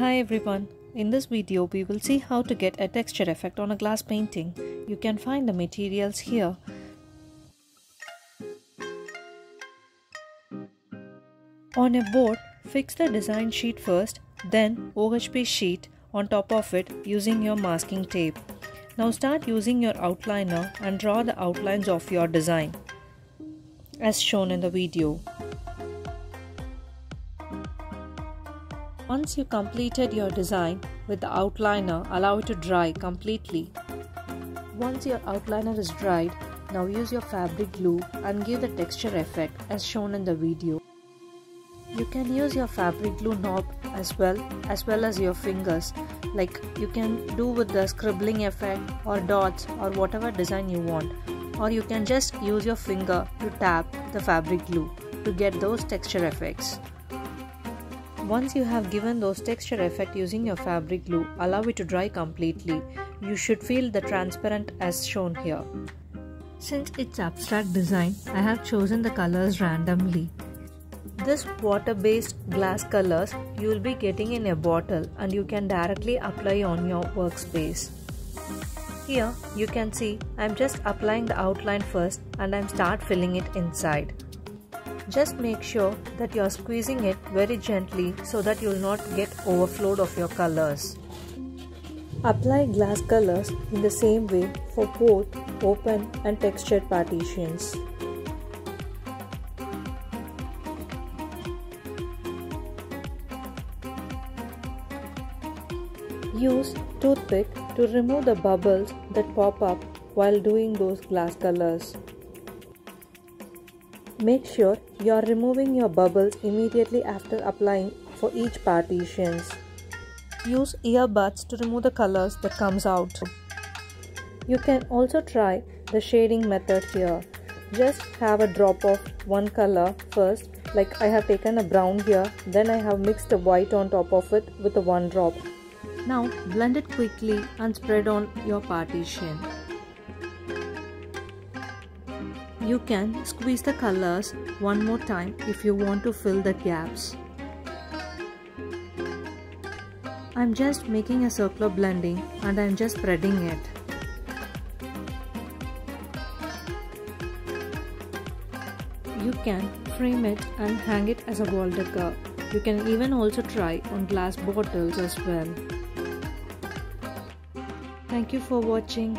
Hi everyone. In this video we will see how to get a texture effect on a glass painting. You can find the materials here. On a board, fix the design sheet first, then OHP sheet on top of it using your masking tape. Now start using your outliner and draw the outlines of your design as shown in the video. Once you completed your design with the outliner, allow it to dry completely. Once your outliner is dried, now use your fabric glue and give the texture effect as shown in the video. You can use your fabric glue knob as well as well as your fingers like you can do with the scribbling effect or dots or whatever design you want or you can just use your finger to tap the fabric glue to get those texture effects. Once you have given those texture effect using your fabric glue, allow it to dry completely. You should feel the transparent as shown here. Since it's abstract design, I have chosen the colors randomly. This water-based glass colors you will be getting in a bottle and you can directly apply on your workspace. Here you can see I'm just applying the outline first and I'm start filling it inside. Just make sure that you are squeezing it very gently so that you will not get overflowed of your colors. Apply glass colors in the same way for both open and textured partitions. Use toothpick to remove the bubbles that pop up while doing those glass colors. Make sure you are removing your bubbles immediately after applying for each partitions. Use earbuds to remove the colors that comes out. You can also try the shading method here. Just have a drop of one color first like I have taken a brown here then I have mixed a white on top of it with a one drop now blend it quickly and spread on your partition. You can squeeze the colors one more time if you want to fill the gaps. I'm just making a circular blending and I'm just spreading it. You can frame it and hang it as a wall decor. You can even also try on glass bottles as well. Thank you for watching.